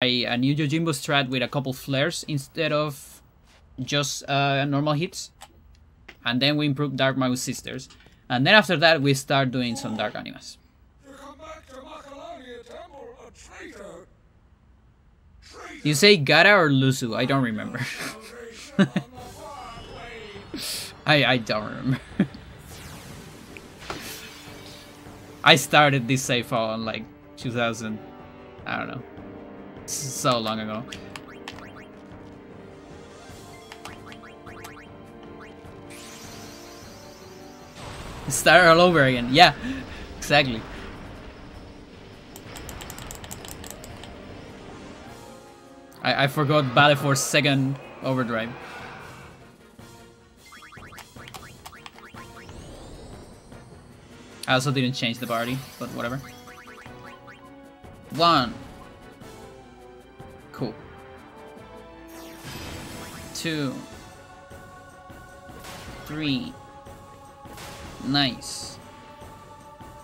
a new Yojimbo strat with a couple flares instead of just uh, normal hits. And then we improve Dark Magus Sisters. And then after that, we start doing some Dark Animas. You say Gara or Lusu? I don't remember. I, I don't remember. I started this save on like 2000, I don't know, so long ago. Start all over again. Yeah, exactly. I, I forgot Valefor second overdrive. I also didn't change the party, but whatever. One. Two. Three. Nice.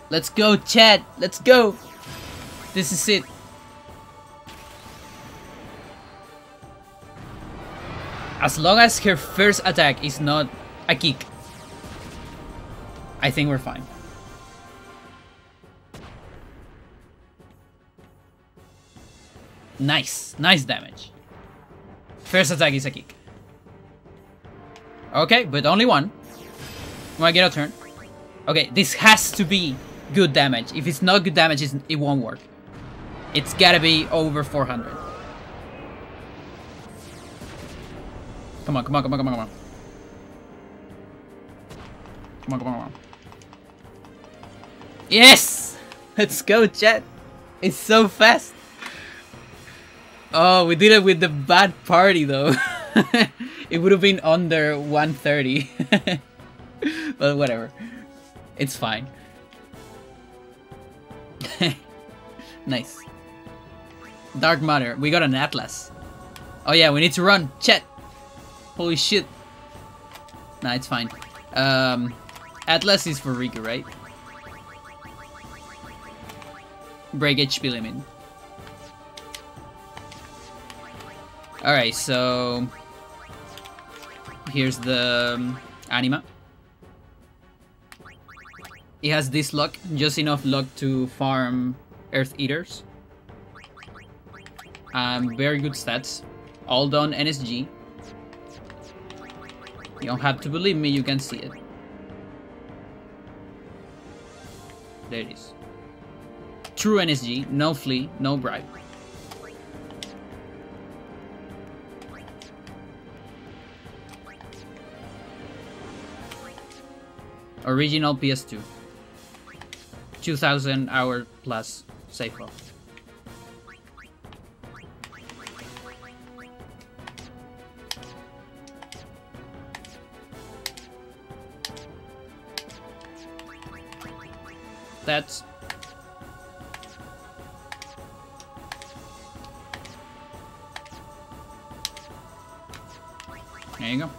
Let's go, Chad. Let's go. This is it. As long as her first attack is not a kick, I think we're fine. Nice. Nice damage. First attack is a kick. Okay, but only one. Wanna get a turn? Okay, this has to be good damage. If it's not good damage, it won't work. It's gotta be over 400. Come on, come on, come on, come on, come on. Come on, come on, come on. Yes! Let's go, chat. It's so fast. Oh, we did it with the bad party though. it would have been under 130. but whatever. It's fine. nice. Dark Matter. We got an Atlas. Oh yeah, we need to run. Chet. Holy shit. Nah, it's fine. Um, Atlas is for Rikku, right? Break HP limit. Alright, so... Here's the um, anima. It has this luck, just enough luck to farm Earth Eaters. Um, very good stats. All done NSG. You don't have to believe me, you can see it. There it is. True NSG, no flee, no bribe. Original PS2. 2000 hour plus save file. That's There you go.